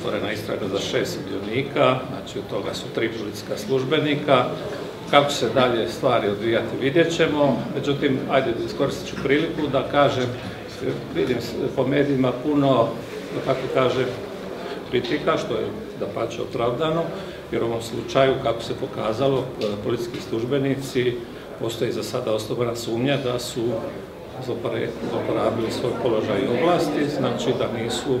otvorena istraga za šest sudionika, znači od toga su tri policijska službenika. Kako se dalje stvari odvijati vidjet ćemo, međutim, ajde iskoristit ću priliku da kažem, vidim po medijima puno, da tako kažem, kritika, što je da pače opravdano, jer u ovom slučaju, kako se pokazalo, policijski službenici, postoji za sada oslobodna sumnja da su zloporabili svoj položaj i oblasti, znači da nisu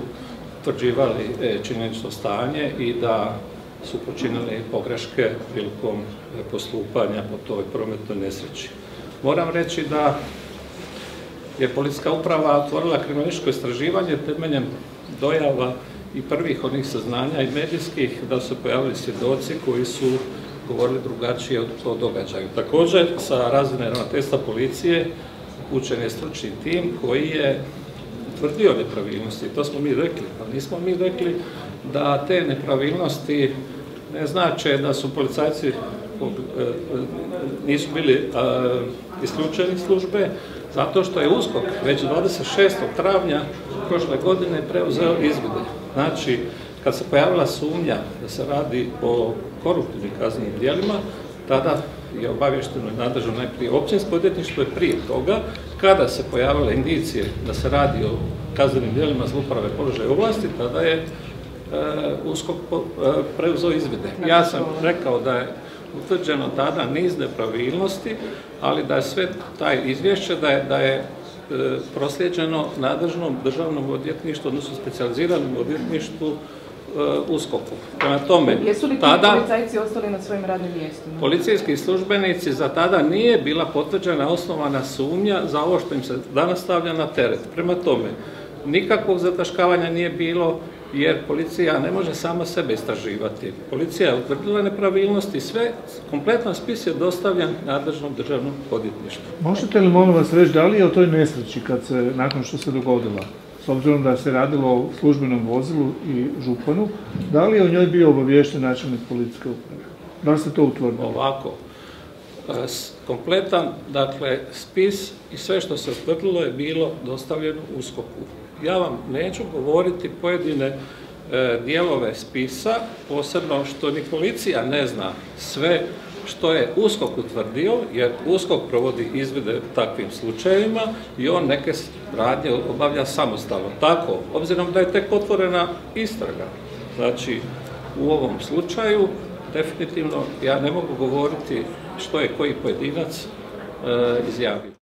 utvrđivali e, činjenično stanje i da su počinili pogreške prilikom e, postupanja po toj prometnoj nesreći. Moram reći da je policijska uprava otvorila kriminalističko istraživanje temeljem dojava i prvih onih saznanja i medijskih da su se pojavili svjedoci koji su govorili drugačije o događaju. Također, sa razine ravnateljstva policije upućen je stručni tim koji je utvrdio nepravilnosti. To smo mi rekli, ali nismo mi rekli da te nepravilnosti ne znače da su policajci e, nisu bili isključeni službe, zato što je USKOK već 26. travnja prošle godine preuzeo izvide. Znači, kad se pojavila sumnja da se radi o koruptivnim kaznenim dijelima, tada je obavješteno i nadležno najprije općinsko odvjetništvo je prije toga, kada se pojavile indicije da se radi o kaznenim djelima zlouporabe položaja ovlasti, tada je e, USKOK e, preuzeo izvide. Ja sam rekao da je utvrđeno tada niz nepravilnosti, ali da je sve taj izvješće, da je, da je e, proslijeđeno nadležnom državnom odvjetništvu, odnosno specijaliziranom odvjetništvu uskoku. Prema tome, Jesu li tada, policajci ostali na svojim radnim mjestima? Policijski službenici za tada nije bila potvrđena osnovana sumnja za ovo što im se danas stavlja na teret. Prema tome, nikakvog zataškavanja nije bilo jer policija ne može sama sebe istraživati. Policija je utvrdila nepravilnosti, sve, kompletan spis je dostavljan nadležnom državnom odvjetništvu. Možete li molim vas reći da li je o toj nesreći kad se, nakon što se dogodila, s obzirom da se radilo o službenom vozilu i županu, da li je o njoj bio obaviješten načelnik policijske uprave? Da li se to utvrdilo? Ovako, e, kompletan, dakle, spis i sve što se utvrdilo je bilo dostavljeno u skopu. Ja vam neću govoriti pojedine e, dijelove spisa, posebno što ni policija ne zna sve što je USKOK utvrdio, jer USKOK provodi izvide takvim slučajevima i on neke radnje obavlja samostalno. Tako, obzirom da je tek otvorena istraga, znači u ovom slučaju definitivno ja ne mogu govoriti što je koji pojedinac e, izjavio.